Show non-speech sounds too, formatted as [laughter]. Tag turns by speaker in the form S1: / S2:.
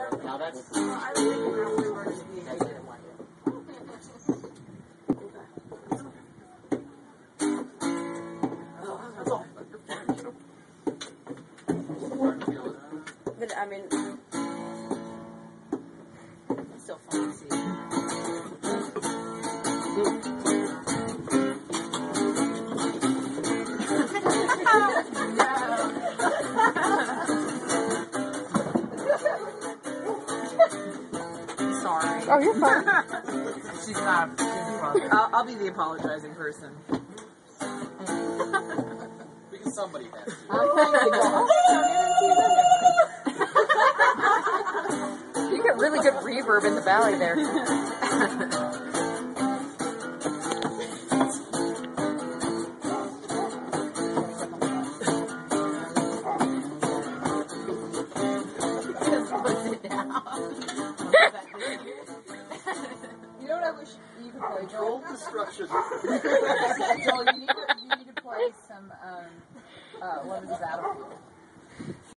S1: That's uh, it.
S2: Oh, but I mean, it's still fun to see.
S3: Oh, you're fine. [laughs]
S4: She's not. She's I'll, I'll be the apologizing person.
S1: Because somebody has [laughs] to.
S3: You get really good reverb in the valley there. [laughs]
S5: what I wish you could play, Joel?
S1: Destruction. [laughs]
S5: Joel, you need to, you need to play some, um, uh, Love is Battlefield.